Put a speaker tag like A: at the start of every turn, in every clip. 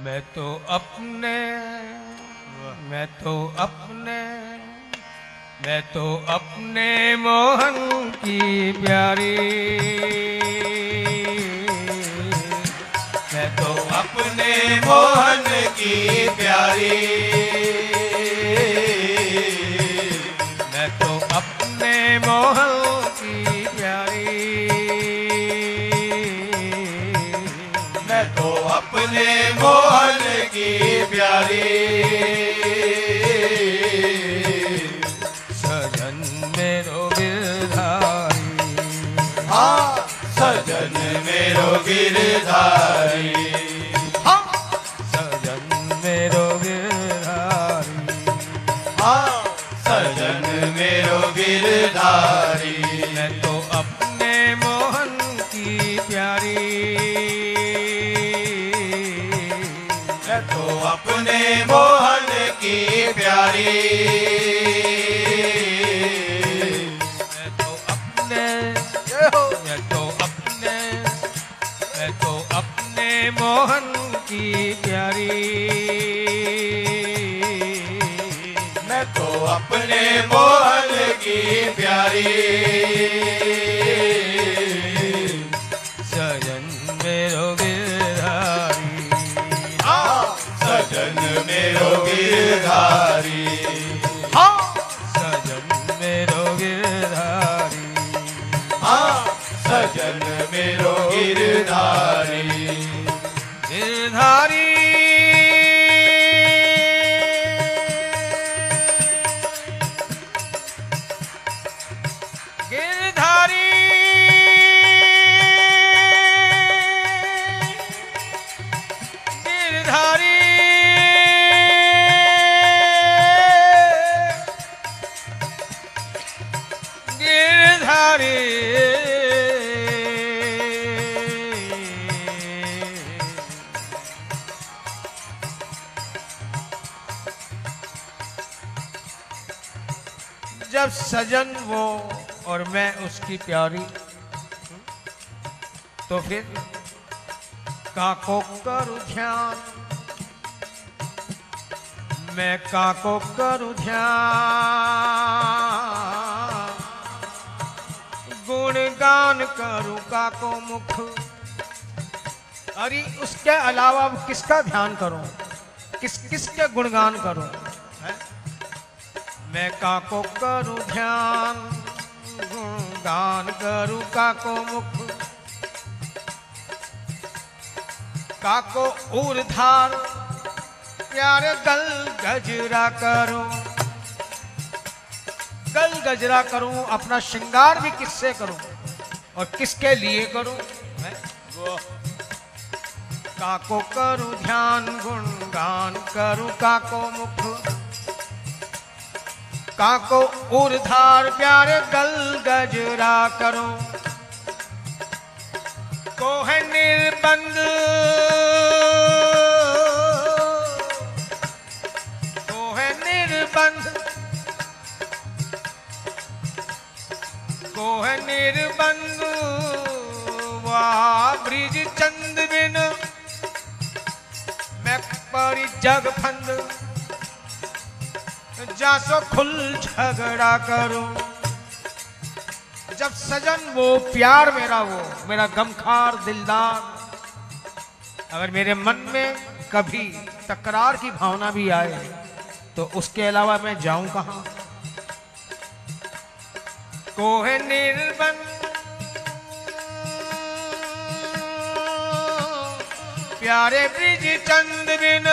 A: मैं तो अपने, मैं तो अपने, मैं तो अपने मोहन की प्यारी। मैं तो
B: अपने मोहन की प्यारी।
A: मैं तो अपने मोहन
B: अपने मोहन की प्यारी।
A: सजन मेरो गिरधारी।
B: हाँ सजन मेरो गिरधारी।
A: सजन मेरो गिरधारी।
B: सजन मेरो गिरधारी।
A: अपने मोहन की प्यारी।
B: तो अपने
A: तो अपने, मैं तो अपने मोहन की प्यारी।
B: मैं तो अपने मोहन की प्यारी।
A: काको करू ध्यान। मैं काको करू ध्यान। गुणगान करूँ काको मुख। अरे, उसके अलावा अब किसका ध्यान करूँ? किस, किसके गुणगान करूँ? मैं काको करूँ ध्यान। गुणगान करूँ काको मुख। काको ऊर्धार प्यारे गल गजरा करूँ। गल गजरा करूँ, अपना श्रृंगार भी किससे करूँ और किसके लिए करूँ? मैं? काको करूँ ध्यान, गुणगान करूँ काको मुख। काको ऊर्धार प्यारे गल गजरा करूँ। को है निर्बंध। को है निर्बंध। को है निर्बंध। वाह ब्रिज चंद बिन मैं जग फंद। जासो खुल झगड़ा करूँ। जब सजन वो, प्यार मेरा वो, मेरा गमखार दिलदार। अगर मेरे मन में कभी तकरार की भावना भी आए तो उसके अलावा मैं जाऊँ कहाँ? कोहे निर्बन। प्यारे ब्रिज चंद बिन,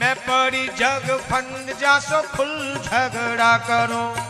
A: मैं पड़ी जग फंद, जासो फुल झगड़ा करो।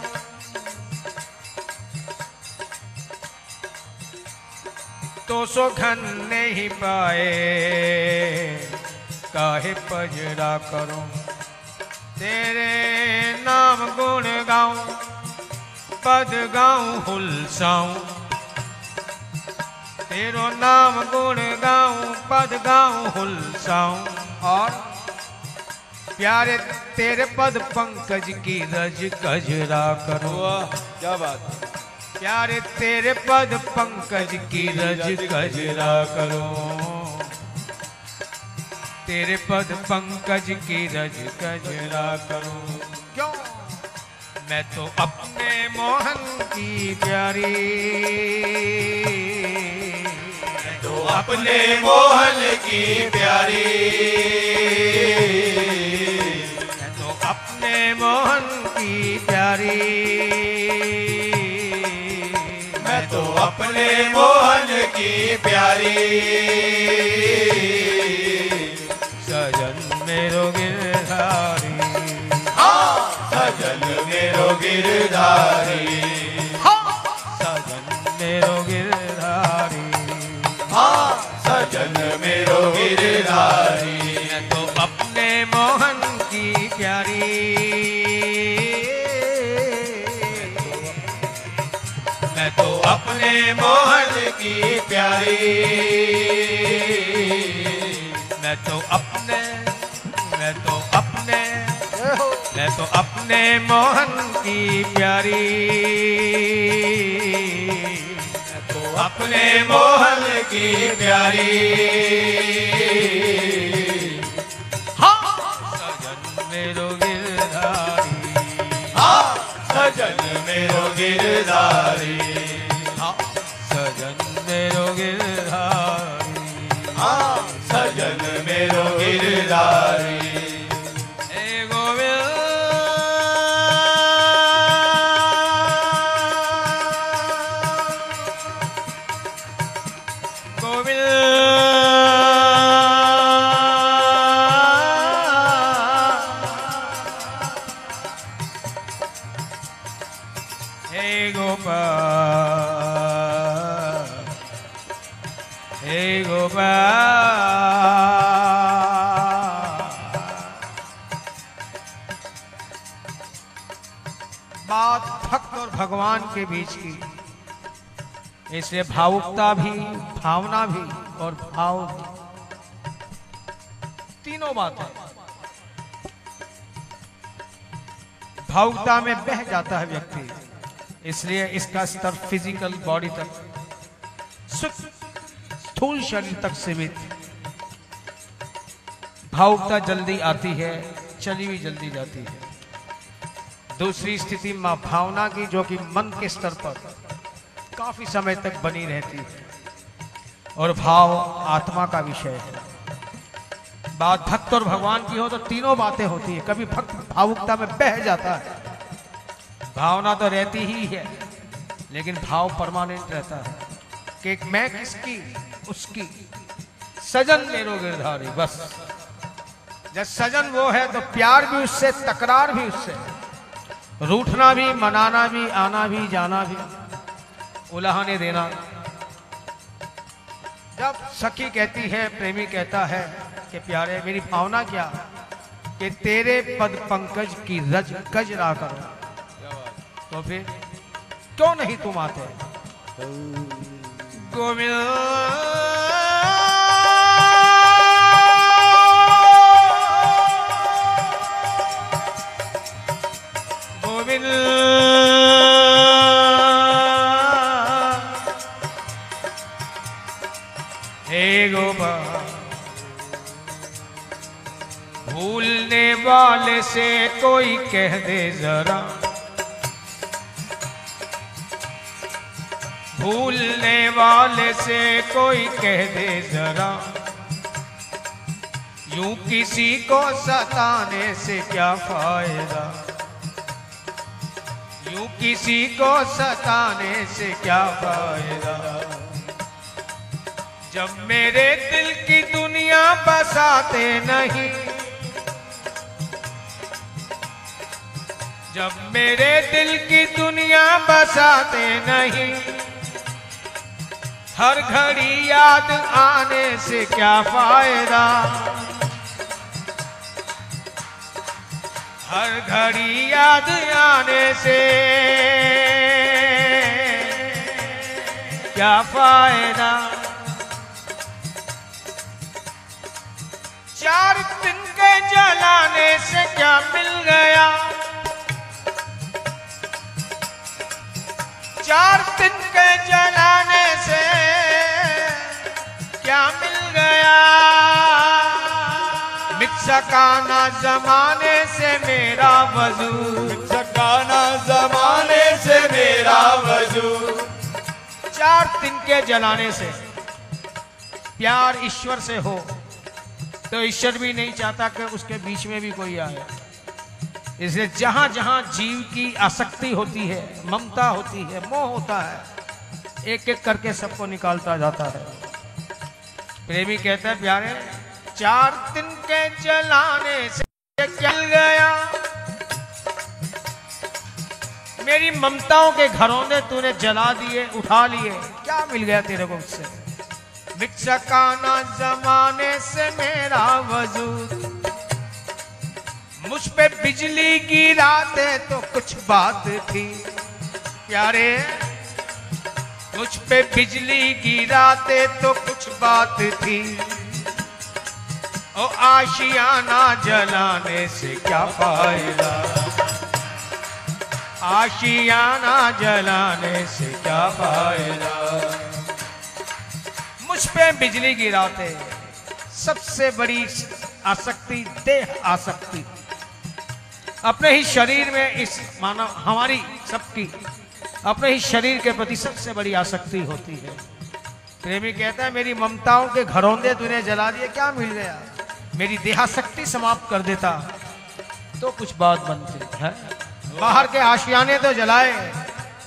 A: तो सो नहीं पाए। काहे पजरा करूँ? तेरे नाम गुण गाऊं, पद गाऊं, हुलसाऊं। तेरो नाम गुण गाऊं, पद गाऊं, हुलसाऊं। और प्यारे, तेरे पद पंकज की रज कजरा करो।
B: क्या बात है।
A: प्यारे तेरे पद पंकज की रज कजरा करो। तेरे पद पंकज की रज कजरा करो। क्यों? मैं तो अपने मोहन की प्यारी।
B: तो अपने मोहन की प्यारी।
A: मैं तो अपने मोहन की प्यारी।
B: तो अपने मोहन की प्यारी।
A: सजन मेरो गिरधारी।
B: हाँ। सजन मेरो गिरधारी।
A: सजन मेरो गिरधारी।
B: हाँ। सजन मेरो गिरधारी।
A: तो अपने मोहन
B: अपने मोहन की प्यारी।
A: मैं तो अपने मैं तो अपने मैं तो अपने मोहन की प्यारी। मैं तो
B: अपने मोहन की प्यारी।
A: सजन मेरो गिरधारी।
B: हाँ सजन मेरो गिरधारी।
A: हाँ, सजन मेरो के बीच की। इसलिए भावुकता भी, भावना भी और भाव भी। तीनों बातें। भावुकता में बह जाता है व्यक्ति। इसलिए इसका स्तर फ़िज़िकल बॉडी तक, सुख, स्थूल शरीर तक सीमित। भावुकता जल्दी आती है, चली हुई जल्दी जाती है। दूसरी स्थिति माँ भावना की, जो कि मन के स्तर पर काफ़ी समय तक बनी रहती है। और भाव आत्मा का विषय है। बात भक्त और भगवान की हो तो तीनों बातें होती है। कभी भक्त भावुकता में बह जाता है। भावना तो रहती ही है, लेकिन भाव परमानेंट रहता है। कि मैं किसकी, उसकी, सजन मेरो गिरधारी बस। जब सजन वो है तो प्यार भी उससे, तकरार भी उससे। रूठना भी मनाना भी आना भी जाना भी। उलाहने देना। जब सखी कहती है प्रेमी कहता है कि प्यारे मेरी भावना क्या? कि तेरे पद पंकज की रज गज रा करो। तो फिर क्यों नहीं तुम आते? गोविंद। गोविंद हे गोपाल भूलने वाले से कोई कह दे जरा। भूलने वाले से कोई कह दे जरा। यूँ किसी को सताने से क्या फ़ायदा? यूँ किसी को सताने से क्या फ़ायदा? जब मेरे दिल की दुनिया बसाते नहीं, जब मेरे दिल की दुनिया बसाते नहीं, हर घड़ी याद आने से क्या फ़ायदा? हर घड़ी याद आने से। क्या फ़ायदा? चार दिन के जलाने से क्या मिल गया? चार दिन के जलाने से क्या मिल गया? मिट सका ना जमाने से मेरा वज़ू।
B: सकाना जमाने से मेरा वज़ू।
A: चार दिन के जलाने से प्यार ईश्वर से हो तो ईश्वर भी नहीं चाहता कि उसके बीच में भी कोई आए। इसलिए जहाँ जहाँ जीव की आसक्ति होती है ममता होती है मोह होता है एक एक करके सबको निकालता जाता है। प्रेमी कहता है प्यारे चार दिन के जलाने से चल गया। मेरी ममताओं के घरों ने तूने जला दिए, उठा लिए। क्या मिल गया तेरे को उससे? मिट जमाने से मेरा वजूद। मुझ पे बिजली गिराते तो कुछ बात थी। प्यारे, मुझ पे बिजली गिराते तो कुछ बात थी। ओ आशियाना जलाने से क्या फ़ायदा? आशियाना जलाने से क्या फ़ायदा? मुझ पे बिजली गिराते सबसे बड़ी आसक्ति, देह आसक्ति। अपने ही शरीर में इस मानव, हमारी सबकी, अपने ही शरीर के प्रति सबसे बड़ी आसक्ति होती है। प्रेमी कहता है, मेरी ममताओं के घरौंदे तूने जला दिए, क्या मिल गया? मेरी देहाशक्ति समाप्त कर देता। तो कुछ बात बनती है? बाहर के आशियाने तो जलाए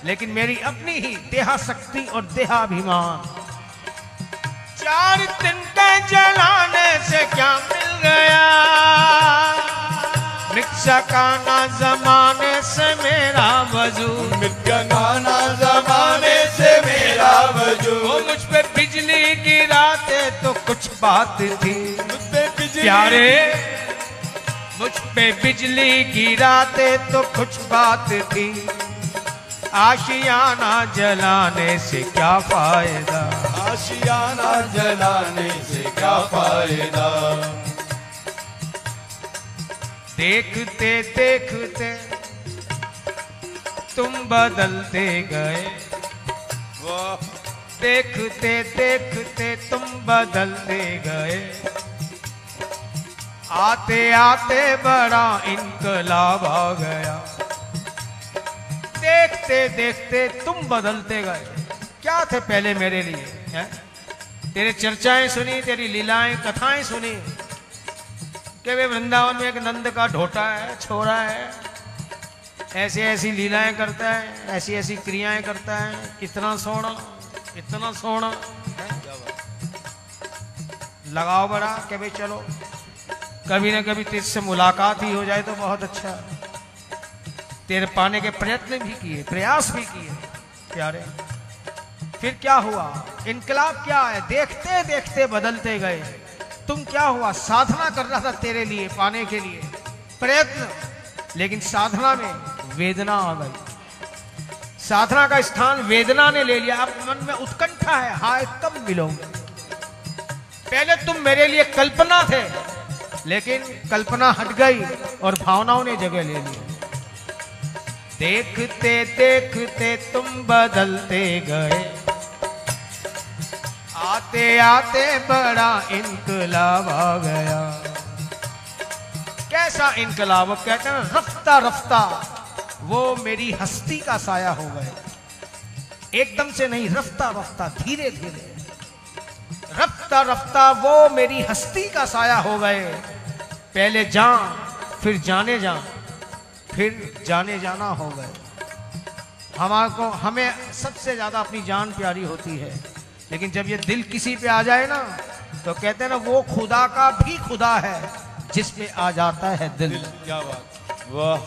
A: लेकिन मेरी अपनी ही देहाशक्ति और देहाभिमान। चार दिन के जलाने से क्या मिल गया? मिट सका ना जमाने से मेरा वजूद
B: मिटगाना जमाने से मेरा
A: वो
B: वजूद
A: मुझ पे बिजली गिराते तो कुछ बात थी। प्यारे मुझ पे बिजली गिराते तो कुछ बात थी आशियाना जलाने से क्या फ़ायदा?
B: आशियाना जलाने से क्या फ़ायदा?
A: देखते देखते तुम बदलते गए। देखते देखते तुम बदलते गए। आते आते बड़ा इनकलाब आ गया। देखते देखते तुम बदलते गए। क्या थे पहले मेरे लिए, हैं? तेरे चर्चाएँ सुनी, तेरी लीलाएँ, कथाएँ सुनी। कि वे वृंदावन में एक नंद का ढोटा है, छोरा है। ऐसी ऐसी लीलाएँ करता है, ऐसी ऐसी क्रियाएँ करता है। इतना सोना इतना सोना लगाओ बड़ा, कि भाई चलो। कभी ना कभी तेरे से मुलाकात ही हो जाए तो बहुत अच्छा। तेरे पाने के प्रयत्न भी किए, प्रयास भी किए, प्यारे। फिर क्या हुआ? इनकलाब क्या है? देखते देखते बदलते गए। तुम क्या हुआ? साधना कर रहा था तेरे लिए, पाने के लिए। प्रयत्न, लेकिन साधना में वेदना आ गई। साधना का स्थान वेदना ने ले लिया। अब मन में उत्कंठा है, हाय, कब मिलोगे? पहले तुम मेरे लिए कल्पना थे लेकिन कल्पना हट गई और भावनाओं ने जगह ले ली। देखते देखते तुम बदलते गए। आते आते बड़ा इनकलाब आ गया। कैसा इनकलाब? कहते हैं, रफ्ता रफ्ता। वो मेरी हस्ती का साया हो गए। एकदम से नहीं, रफ्ता रफ्ता, धीरे धीरे। रफ्ता रफ्ता, वो मेरी हस्ती का साया हो गए। पहले जा फिर जाने जा फिर जाने जाना हो गए। हमारे को हमें सबसे ज़्यादा अपनी जान प्यारी होती है। लेकिन जब ये दिल किसी पे आ जाए ना तो कहते हैं ना वो खुदा का भी खुदा है जिस पे आ जाता है दिल।
B: क्या बात। वाह।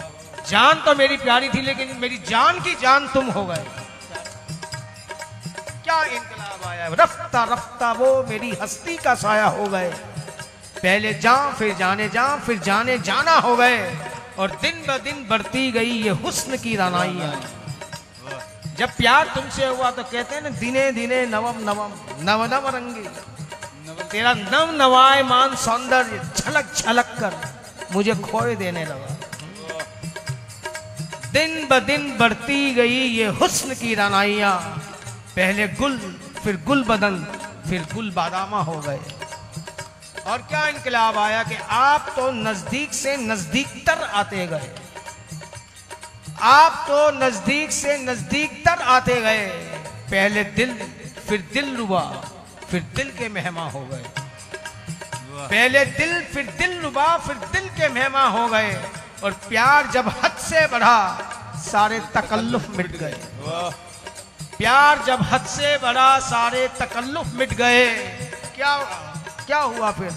A: जान तो मेरी प्यारी थी लेकिन मेरी जान की जान तुम हो गए। क्या इनकलाब आया रफ्ता रफ्ता वो मेरी हस्ती का साया हो गए। पहले जा फिर जाने जा फिर जाने जाना हो गए। और दिन ब दिन बढ़ती गई ये हुस्न की रानाइयाँ। जब प्यार तुमसे हुआ तो कहते हैं ना, दिने दिने नवम नवम, नव नव रंगी। तेरा नव नवाय मान सौंदर्य छलक छलक कर मुझे खोए देने लगा। दिन ब दिन बढ़ती गई ये हुस्न की रानाइया। पहले गुल, फिर गुल बदन, फिर गुल बादामा हो गए। और क्या इनकलाब आया कि आप तो नज़दीक से नज़दीक तर आते गए? आप तो नज़दीक से नज़दीक तर आते गए। पहले दिल फिर दिल रुबा फिर दिल के मेहमा हो गए। पहले दिल फिर दिल रुबा फिर दिल के मेहमा हो गए। और प्यार जब हद से बढ़ा सारे तकल्लुफ मिट गए। प्यार जब हद से बढ़ा सारे तकल्लुफ मिट गए। क्या क्या हुआ फिर?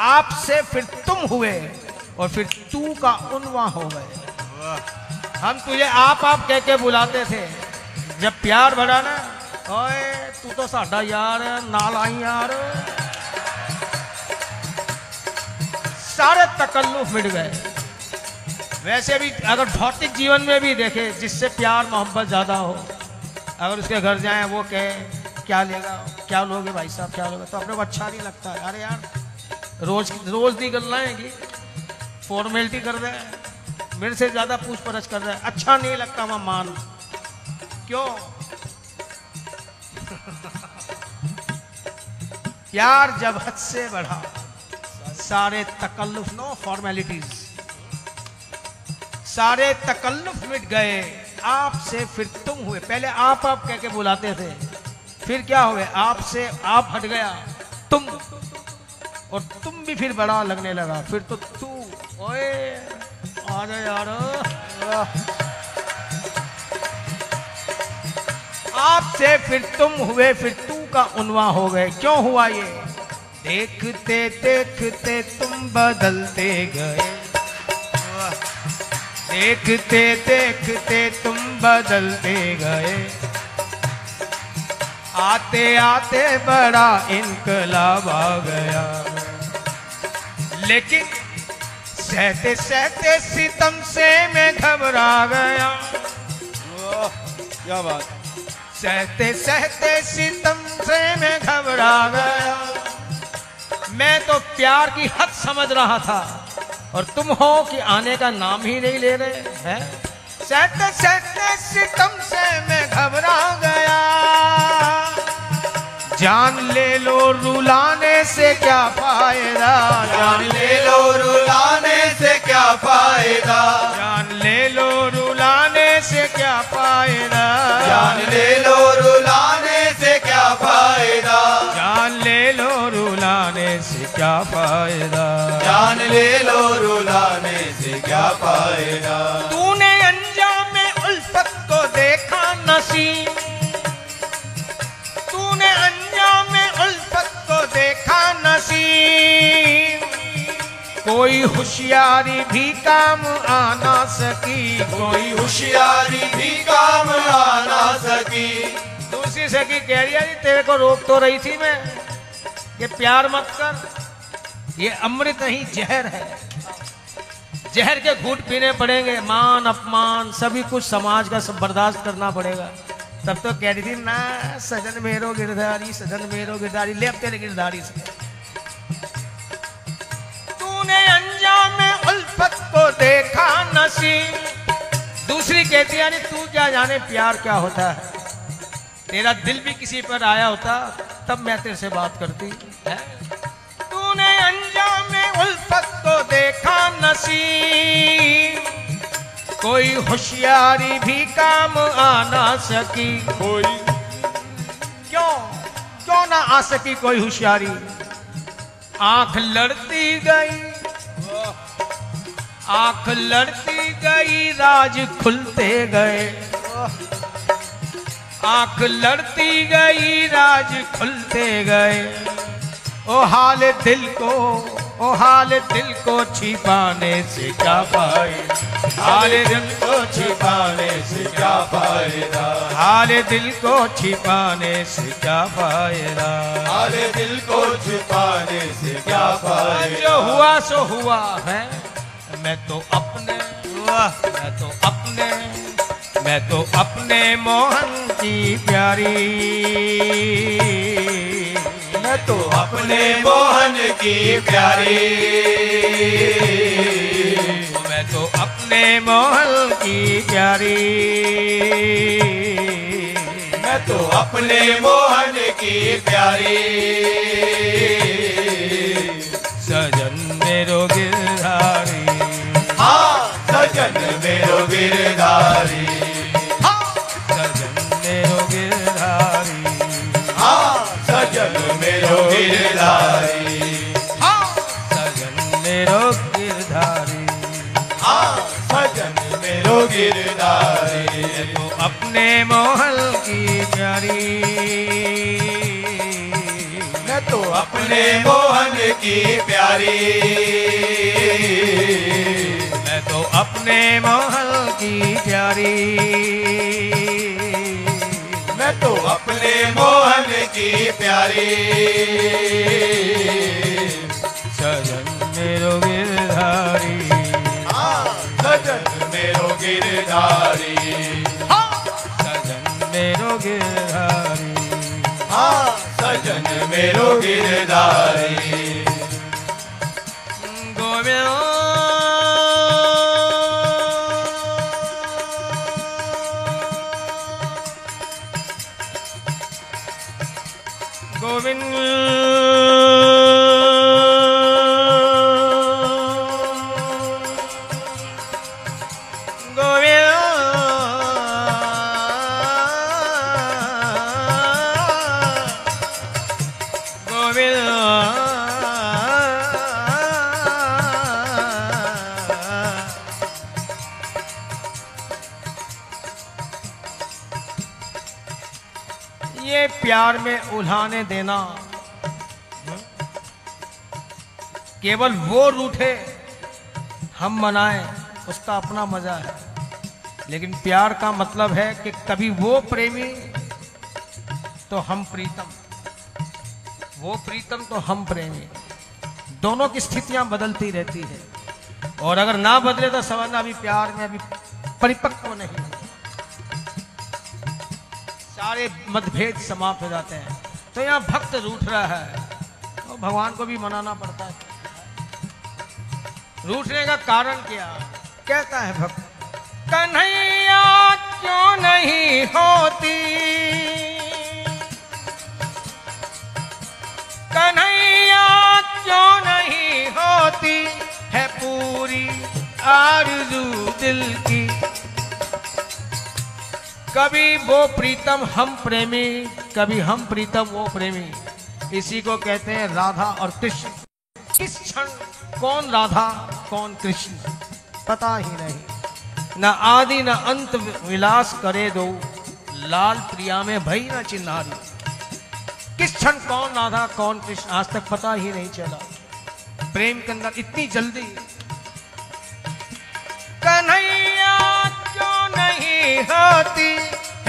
A: आपसे फिर तुम हुए और फिर तू का उनवा हो गए। हम तुझे आप आप कह के बुलाते थे। जब प्यार भरा ना, ओए, तू तो साडा यार, नाल आई यार। सारे तकल्लुफ मिट गए। वैसे भी अगर भौतिक जीवन में भी देखे जिससे प्यार मोहब्बत ज़्यादा हो, अगर उसके घर जाएँ, वो कहे क्या लेगा? क्या लोगे भाई साहब? क्या लोगे? तो अपने को अच्छा नहीं लगता। अरे यार, रोज रोज दी गल की? फॉर्मेलिटी कर रहे हैं। मेरे से ज़्यादा पूछ परछ कर रहे हैं। अच्छा नहीं लगता वहाँ मान क्यों? प्यार जब हद से बढ़ा, सारे तकल्लुफ नो फॉर्मेलिटीज सारे तकल्लुफ मिट गए। आपसे फिर तुम हुए। पहले आप आप कह के बुलाते थे। फिर क्या हुए आपसे आप हट गया। तुम। और तुम भी फिर बड़ा लगने लगा। फिर तो तू, ओए, आ जा यार। आपसे फिर तुम हुए, फिर तू का उनवा हो गए। क्यों हुआ ये? देखते देखते तुम बदलते गए। देखते देखते तुम बदलते गए। आते आते बड़ा इनकलाब आ गया। लेकिन सहते सहते सितम से मैं घबरा गया।
B: क्या बात।
A: सहते सहते सितम से मैं घबरा गया। मैं तो प्यार की हद समझ रहा था और तुम हो कि आने का नाम ही नहीं ले रहे हैं? सहते सहते सितम से मैं घबरा गया। जान ले लो रुलाने से क्या फ़ायदा?
B: जान ले लो रुलाने से क्या फ़ायदा?
A: जान ले लो रुलाने से क्या फ़ायदा?
B: जान ले लो रुलाने से क्या फ़ायदा?
A: जान ले लो रुलाने से क्या फ़ायदा?
B: जान ले लो
A: नसीब। कोई होशियारी भी काम आना सकी।
B: कोई होशियारी भी काम आना सकी।
A: दूसरी सखी कह रही है तेरे को रोक तो रही थी मैं। ये प्यार मत कर। ये अमृत नहीं जहर है। जहर के घूट पीने पड़ेंगे। मान अपमान सभी कुछ समाज का सब बर्दाश्त करना पड़ेगा। तब तो कह रही थी ना सजन मेरो गिरधारी सजन मेरो गिरधारी ले अब तेरे गिरधारी से। उल्फत को देखा नसी दूसरी कहती है "अरे तू क्या जाने प्यार क्या होता है? तेरा दिल भी किसी पर आया होता तब मैं तेरे से बात करती। है? तूने अंजाम में उल्फत को देखा नसी कोई होशियारी भी काम आना सकी।
B: कोई।
A: क्यों? क्यों ना आ सकी कोई होशियारी? आँख लड़ती गई आँख लड़ती गई, राज खुलते गए। आँख लड़ती गई, राज खुलते गए। ओ हाल दिल को, ओ हाल दिल को छिपाने से क्या पाए हाल दिल को छिपाने से क्या
B: फ़ायदा?
A: हाल दिल को छिपाने से क्या फ़ायदा?
B: अरे दिल को छिपाने से क्या फ़ायदा?
A: जो हुआ, सो हुआ है। मैं तो अपने
B: वाह।
A: मैं तो अपने मैं तो अपने मोहन की प्यारी।
B: मैं तो अपने मोहन की प्यारी।
A: मैं तो अपने मोहन की प्यारी।
B: मैं तो अपने मोहन की प्यारी।
A: सजन मेरो
B: सजन मेरो गिरधारी
A: सजन मेरो गिरधारी
B: हाँ सजन मेरो गिरधारी
A: सजन मेरो गिरधारी
B: सजन मेरो गिरधारी
A: तो अपने मोहल की प्यारी
B: मैं तो अपने मोहन की प्यारी।
A: अपने मोहल की प्यारी।
B: मैं तो अपने मोहन की प्यारी।
A: सजन मेरो गिरधारी।
B: हाँ सजन मेरो गिरधारी।
A: सजन मेरो गिरधारी।
B: हाँ सजन मेरो गिरधारी।
A: देना। केवल वो रूठे हम मनाएँ, उसका अपना मज़ा है। लेकिन प्यार का मतलब है कि कभी वो प्रेमी तो हम प्रीतम। वो प्रीतम तो हम प्रेमी। दोनों की स्थितियाँ बदलती रहती है। और अगर ना बदले तो समझना अभी प्यार में अभी परिपक्व नहीं। सारे मतभेद समाप्त हो जाते हैं। तो यहाँ भक्त रूठ रहा है। तो भगवान को भी मनाना पड़ता है। रूठने का कारण क्या? कहता है भक्त, कन्हैया क्यों नहीं होती? कन्हैया क्यों नहीं होती? है पूरी आरज़ू दिल की। कभी वो प्रीतम हम प्रेमी कभी हम प्रीतम, वो प्रेमी। इसी को कहते हैं राधा और कृष्ण। किस क्षण कौन राधा, कौन कृष्ण? पता ही नहीं। न आदि, न अंत विलास करे दो। लाल प्रिया में भई न चिन्हारी। किस क्षण कौन राधा, कौन कृष्ण? आज तक पता ही नहीं चला। प्रेम के अंदर इतनी जल्दी। कन्हैया क्यों नहीं होती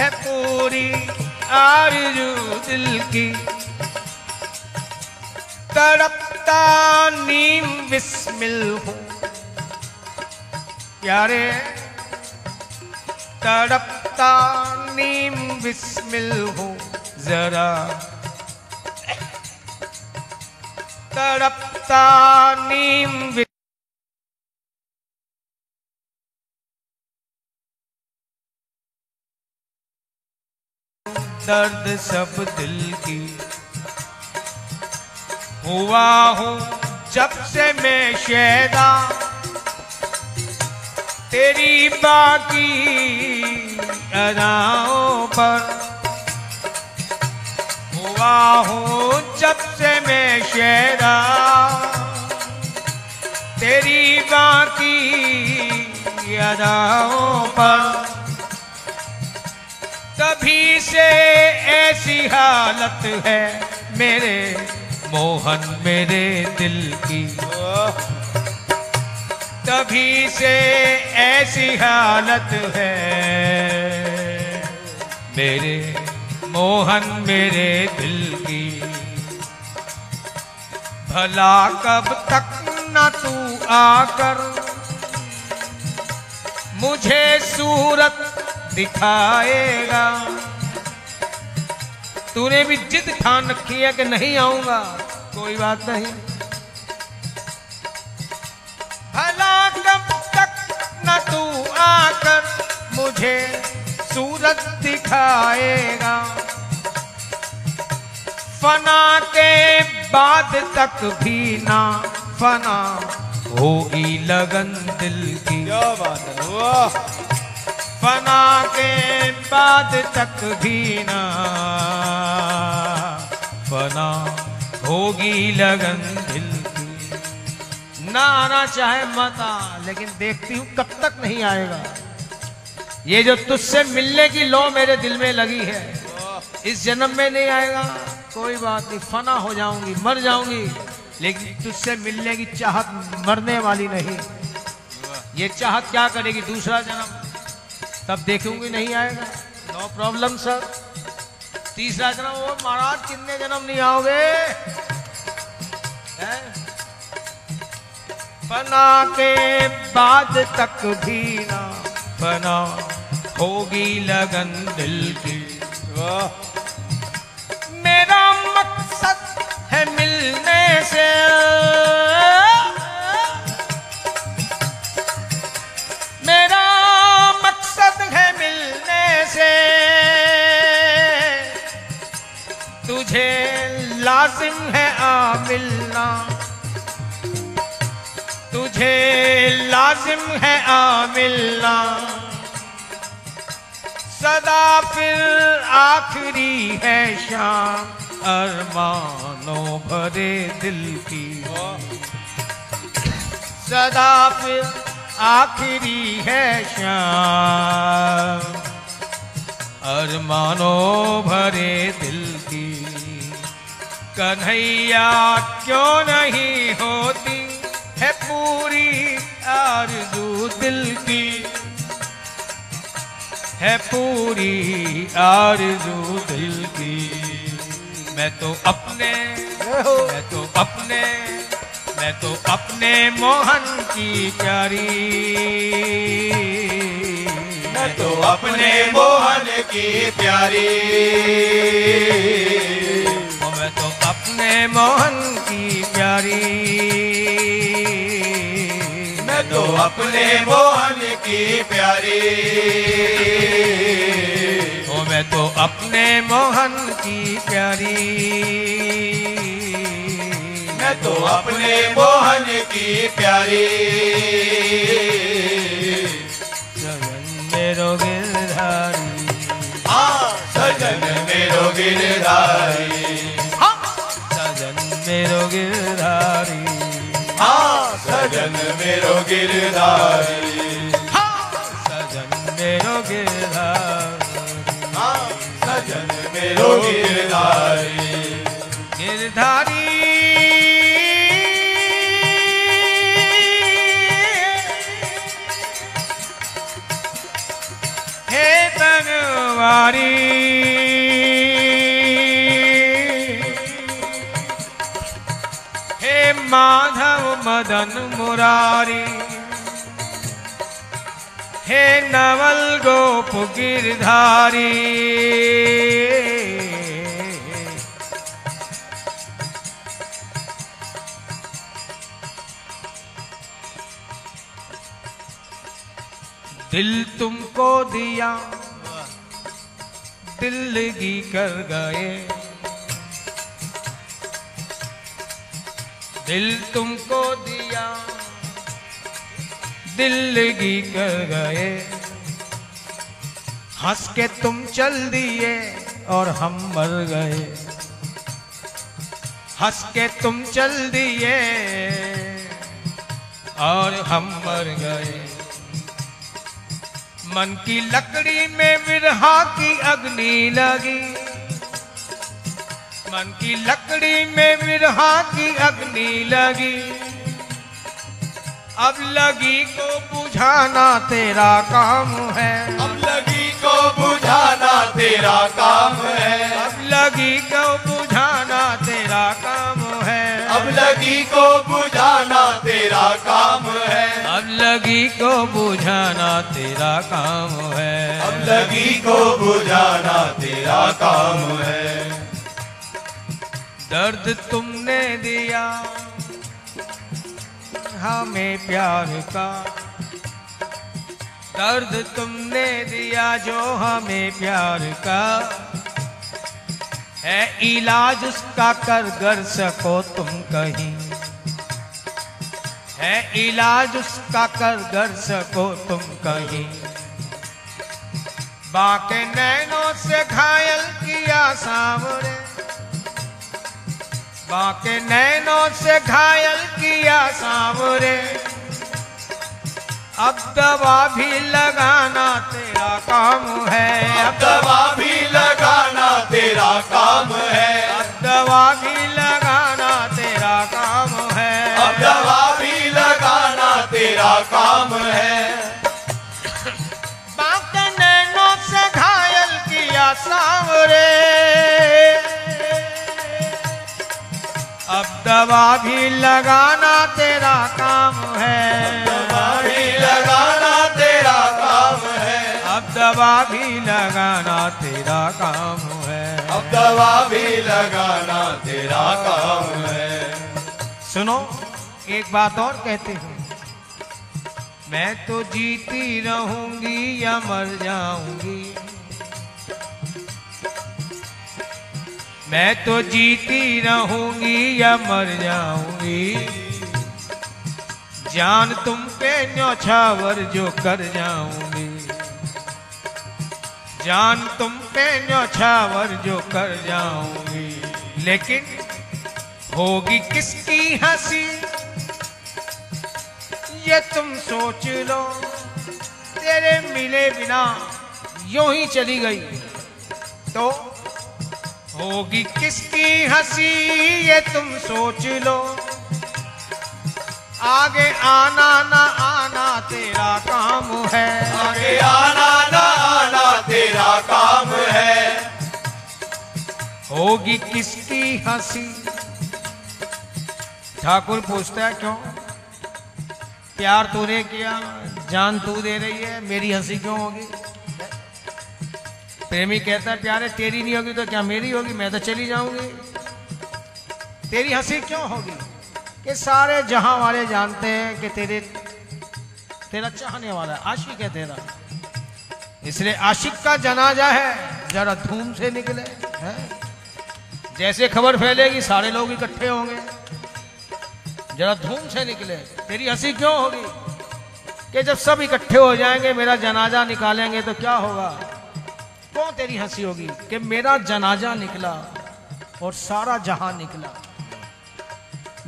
A: है पूरी? आरज़ू दिल की। तड़पता नीम विस्मिल हूँ। प्यारे, तड़पता नीम विस्मिल हूँ जरा। तड़पता नीम दर्द सब दिल की। हुआ हूँ जब से मैं शैदा। तेरी बाकी अदाओं पर। हुआ हूँ जब से मैं शैदा। तेरी बाकी अदाओं पर। तभी से ऐसी हालत है। मेरे मोहन, मेरे दिल की। तभी से ऐसी हालत है। मेरे मोहन, मेरे दिल की। भला कब तक न तू आकर मुझे सूरत दिखाएगा। तूने भी जिद ठान रखी है कि नहीं आऊँगा। कोई बात नहीं। भला कब तक न तू आकर मुझे सूरत दिखाएगा। फना के बाद तक भी ना फना होगी लगन दिल की।
B: क्या बात है? वाह।
A: फना के बाद तक भी ना होगी लगन दिल की। ना आना चाहे मत आ लेकिन देखती हूँ कब तक नहीं आएगा। ये जो तुझसे मिलने की लो मेरे दिल में लगी है, इस जन्म में नहीं आएगा। कोई बात नहीं, फना हो जाऊँगी, मर जाऊँगी, लेकिन तुझसे मिलने की चाहत मरने वाली नहीं। ये चाहत क्या करेगी दूसरा जन्म? तब देखूँगी नहीं आएगा। नो प्रॉब्लम सर तीसरा जन्म वो महाराज, कितने जन्म नहीं आओगे? फना के बाद तक भी ना बना होगी लगन दिल की।
B: वाह।
A: मेरा मकसद है मिलने से। लाजिम है आ मिलना तुझे लाजिम है आ मिलना सदा फिर आखिरी है शाम, अरमानों भरे दिल की। सदा फिर आखिरी है शाम, अरमानों भरे दिल कन्हैया क्यों नहीं होती? है पूरी आरज़ू दिल की। है पूरी आरज़ू दिल की। मैं तो अपने मैं तो अपने मैं तो अपने मोहन की प्यारी।
B: मैं तो अपने मोहन की प्यारी।
A: अपने मोहन की प्यारी।
B: मैं तो अपने मोहन की प्यारी।
A: ओ मैं तो अपने मोहन की प्यारी।
B: मैं तो अपने मोहन की प्यारी।
A: सजन मेरो गिरधारी।
B: हाँ सजन मेरो गिरधारी।
A: मेरो गिरधारी।
B: हाँ सजन मेरो गिरधारी।
A: सजन मेरो गिरधारी।
B: हाँ सजन मेरो गिरधारी।
A: गिरधारी। हे मदन मुरारी। हे नवल गोप गिरधारी। दिल तुमको दिया दिल्लगी कर गए। दिल तुमको दिया। दिल्लगी कर गए। हंस के तुम चल दिए और हम मर गए। हंस के तुम चल दिए और हम मर गए। मन की लकड़ी में विरहा की अग्नि लगी। मन की लकड़ी में विरहा की अग्नि लगी। अब लगी को बुझाना तेरा काम है।
B: अब लगी को बुझाना तेरा काम है।
A: अब लगी को बुझाना तेरा काम है।
B: अब लगी को बुझाना तेरा काम है।
A: अब लगी को बुझाना तेरा काम है।
B: अब लगी को बुझाना तेरा काम है।
A: दर्द तुमने दिया, हमें प्यार का। दर्द तुमने दिया जो हमें प्यार का। है इलाज उसका कर कर सको तुम कहीं। है इलाज उसका कर कर सको तुम कहीं। बाके नैनों से घायल किया सामने बाके नैनों से घायल किया सांवरे। अब दवा भी लगाना तेरा काम है।
B: अब दवा भी लगाना तेरा काम है।
A: अब दवा भी लगाना
B: अब दवा भी लगाना तेरा काम है।
A: दवा भी लगाना तेरा काम है अब दवा भी लगाना तेरा काम है।
B: अब दवा भी लगाना तेरा काम है।
A: सुनो एक बात और कहते हूँ। मैं तो जीती रहूँगी या मर जाऊँगी। मैं तो जीती रहूँगी या मर जाऊँगी। जान तुम पे न्यौछावर जो कर जाऊँगी। जान तुम पे न्यौछावर जो कर जाऊँगी। लेकिन होगी किसकी हँसी? ये तुम सोच लो। तेरे मिले बिना यूँ ही चली गई। तो होगी किसकी हँसी ये तुम सोच लो। आगे आना ना आना तेरा काम है।
B: आगे आना ना आना तेरा काम है।
A: होगी किसकी हँसी? ठाकुर पूछता है क्यों? प्यार तूने किया जान तू दे रही है मेरी हँसी क्यों होगी? प्रेमी कहता है, प्यारे, तेरी नहीं होगी तो क्या मेरी होगी? मैं तो चली जाऊँगी। तेरी हँसी क्यों होगी? कि सारे जहाँ वाले जानते हैं कि तेरे, तेरा चाहने वाला है। आशिक है तेरा। इसलिए आशिक का जनाजा है, जरा धूम से निकले, है? जैसे खबर फैलेगी, सारे लोग इकट्ठे होंगे। जरा धूम से निकले। तेरी हँसी क्यों होगी? कि जब सब इकट्ठे हो जाएँगे, मेरा जनाजा निकालेंगे तो क्या होगा? क्यों तेरी हँसी होगी? कि मेरा जनाजा निकला और सारा जहाँ निकला।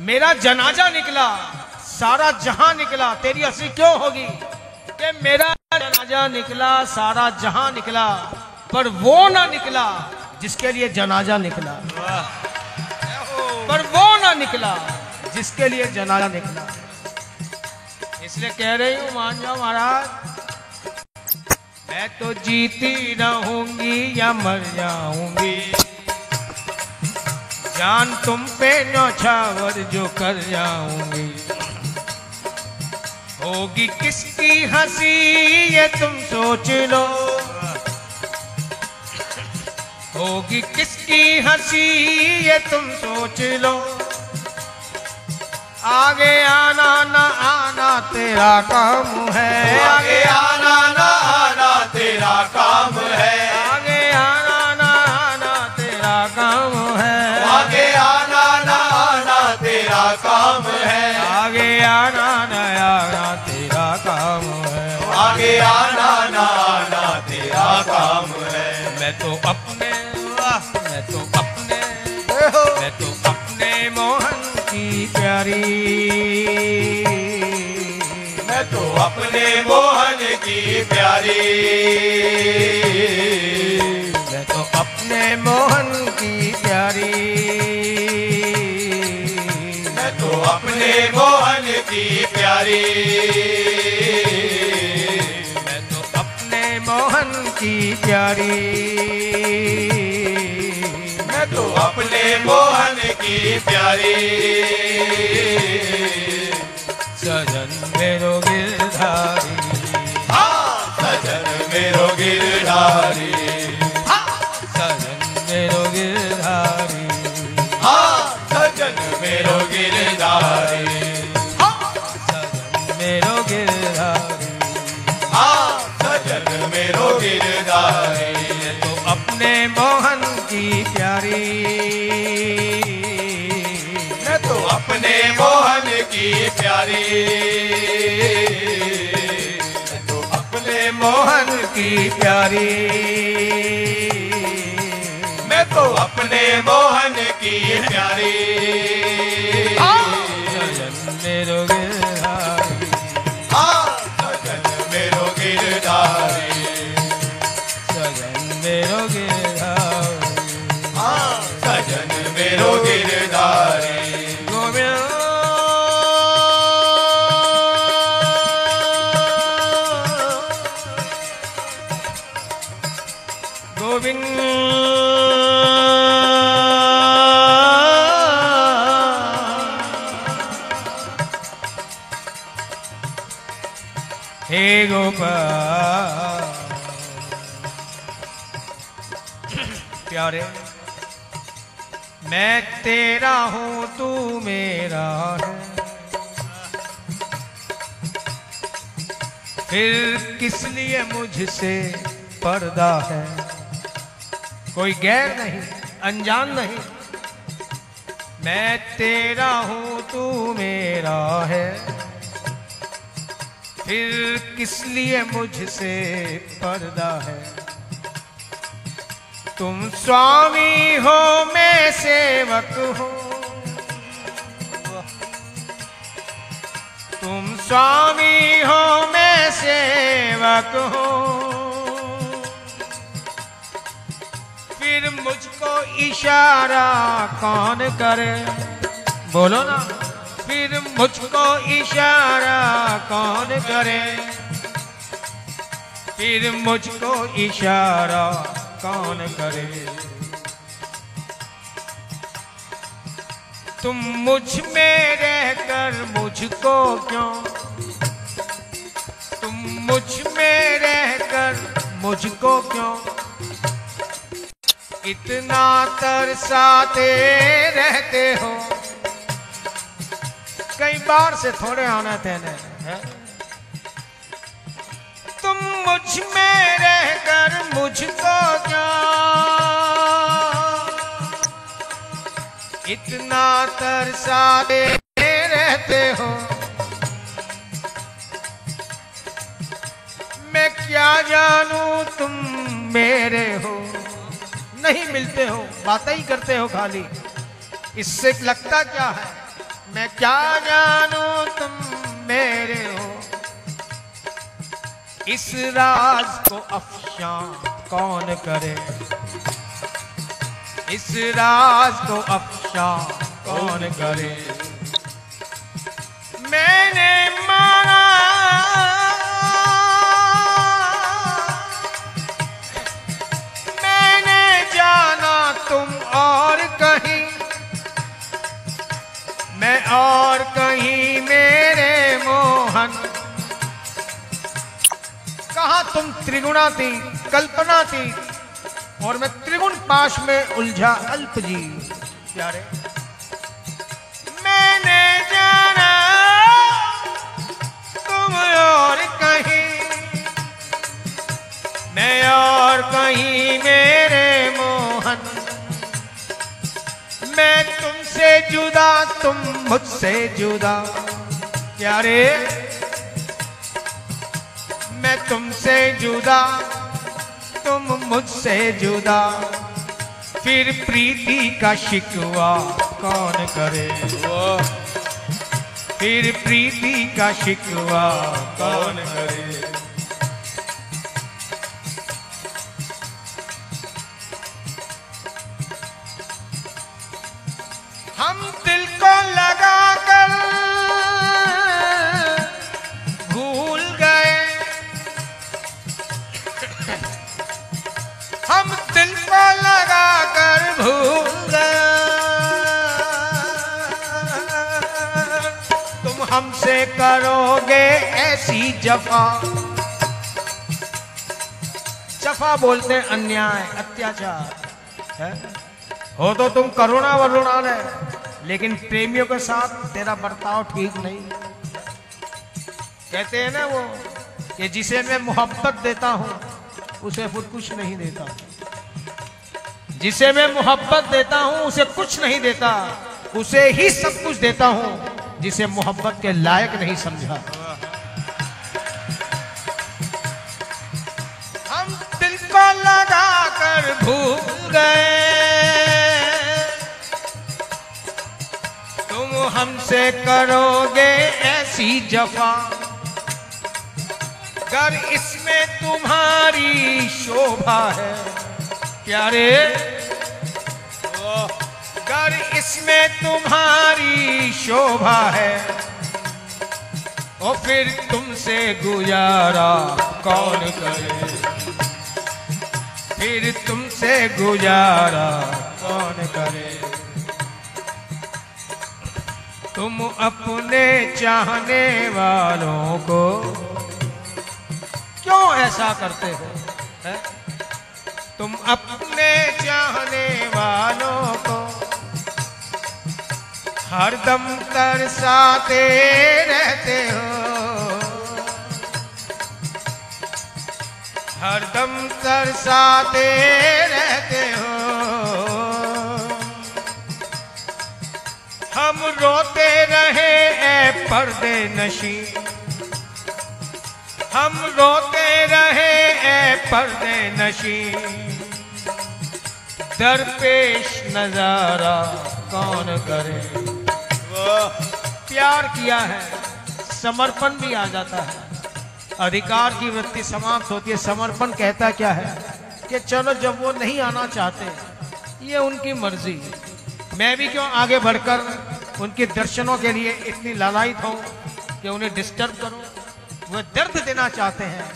A: मेरा जनाजा निकला, सारा जहाँ निकला। तेरी हँसी क्यों होगी? कि मेरा जनाजा निकला, सारा जहाँ निकला। पर वो ना निकला जिसके लिए जनाजा निकला। पर वो ना निकला जिसके लिए जनाजा निकला। इसलिए कह रही हूँ मान जाओ महाराज मैं तो जीती रहूँगी या मर जाऊँगी। जान तुम पे नौछावर जो कर जाऊँगी। होगी किसकी हँसी ये तुम सोच लो। होगी किसकी हँसी ये तुम सोच लो। आगे आना ना आना तेरा काम है।
B: आगे आना तेरा काम है।
A: आगे आना ना आना तेरा काम है।
B: आगे आना ना आना तेरा काम है।
A: आगे आना ना आना तेरा काम है।
B: आगे आना ना आना तेरा काम है।
A: मैं तो अपने मैं तो अपने मैं तो अपने मोहन की प्यारी।
B: तो अपने मोहन की प्यारी।
A: मैं तो अपने मोहन की प्यारी।
B: मैं तो अपने मोहन की प्यारी।
A: मैं तो अपने मोहन की प्यारी।
B: मैं तो अपने मोहन की प्यारी।
A: सजन मेरो गिरधारी।
B: हाँ, भजन मेरो गिरधारी।
A: की प्यारी।
B: मैं तो अपने मोहन की प्यारी।
A: गोविंद। हे गोपाल। प्यारे, मैं तेरा हूँ, तू मेरा है। फिर किस लिए मुझसे पर्दा है? कोई गैर नहीं, अनजान नहीं। मैं तेरा हूँ, तू मेरा है। फिर किस लिए मुझसे पर्दा है? तुम स्वामी हो, मैं सेवक हूँ। तुम स्वामी हो, मैं सेवक हूँ। फिर मुझको इशारा कौन करे? बोलो ना। फिर मुझको इशारा कौन करे? फिर मुझको इशारा कौन करे? तुम मुझमें रहकर मुझको क्यों? तुम मुझमें रहकर मुझको क्यों? इतना तरसाते रहते हो। कई बार से थोड़े आना तेने है? तुम मुझमें रहकर मुझको क्या? इतना तरसाते रहते हो। मैं क्या जानू तुम मेरे हो? नहीं मिलते हो, बातें ही करते हो खाली। इससे लगता क्या है? मैं क्या जानू तुम मेरे हो? इस राज को अफशा कौन करे? इस राज को अफशा कौन करे? मैंने तुम कल्पना थी। और मैं त्रिगुण पाश में उलझा अल्प जी प्यारे, मैंने जाना तुम और कहीं। मैं और कहीं मेरे मोहन। मैं तुमसे जुदा, तुम मुझसे जुदा। प्यारे मैं तुमसे जुदा तुम मुझसे जुदा। फिर प्रीति का शिकवा कौन करे? फिर प्रीति का शिकवा कौन करे? करोगे ऐसी जफा। जफा बोलते अन्याय, अत्याचार, है? हो तो तुम करुणा वरुणा है, लेकिन प्रेमियों के साथ तेरा बर्ताव ठीक नहीं। कहते हैं ना वो, कि जिसे मैं मोहब्बत देता हूँ, उसे खुद कुछ नहीं देता। जिसे मैं मोहब्बत देता हूँ, उसे कुछ नहीं देता, उसे ही सब कुछ देता हूँ। जिसे मोहब्बत के लायक नहीं समझा। हम दिल को लगा कर भूल गए। तुम हमसे करोगे ऐसी जफा। कर इसमें तुम्हारी शोभा है। प्यारे इसमें तुम्हारी शोभा है। और फिर तुमसे गुजारा कौन करे? फिर तुमसे गुजारा कौन करे? तुम अपने चाहने वालों को क्यों ऐसा करते हो? तुम अपने चाहने वालों को हरदम तरसाते रहते हो। हरदम तरसाते रहते हो। हम रोते रहे ए पर्दे नशी। हम रोते रहे ए पर्दे नशी। दरपेश नज़ारा कौन करे? प्यार किया है, समर्पण भी आ जाता है। अधिकार की वृत्ति समाप्त होती है। समर्पण कहता क्या है कि चलो जब वो नहीं आना चाहते, ये उनकी मर्ज़ी। मैं भी क्यों आगे बढ़कर उनके दर्शनों के लिए इतनी लालायित हूँ कि उन्हें डिस्टर्ब करूँ? वह दर्द देना चाहते हैं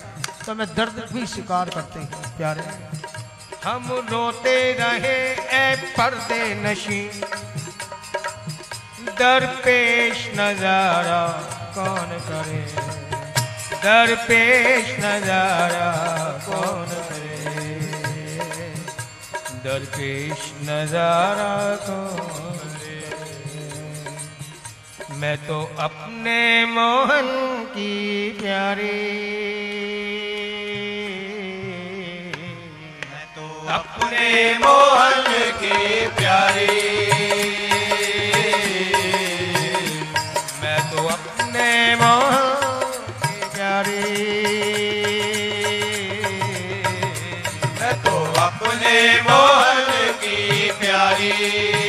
A: तो मैं दर्द भी स्वीकार करते हैं, प्यारे। हम रोते रहे ए पर्दे नशी दरपेश नज़ारा कौन करे? दरपेश नज़ारा कौन करे? दरपेश नज़ारा कौन करे? मैं तो अपने मोहन की प्यारी।
B: मैं तो अपने मोहन की प्यारी।
A: प्यारी
B: तो मोहन की प्यारी।